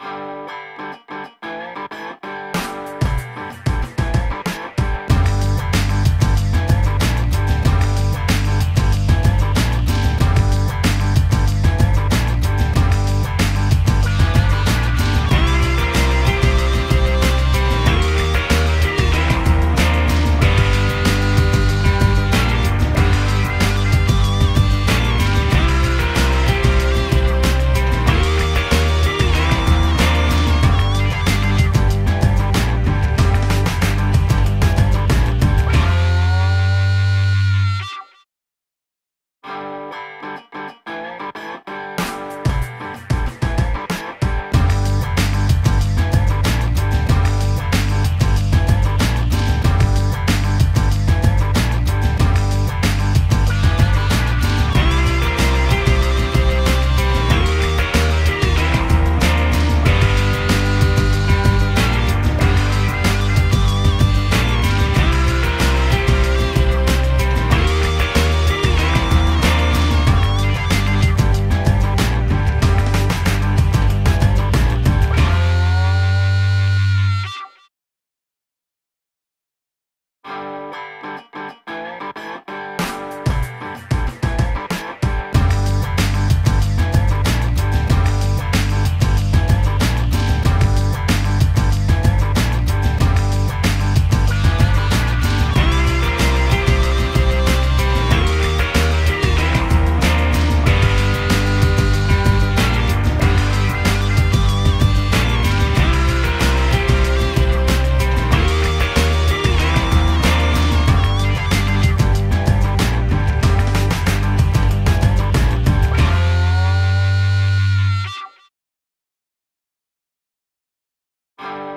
you you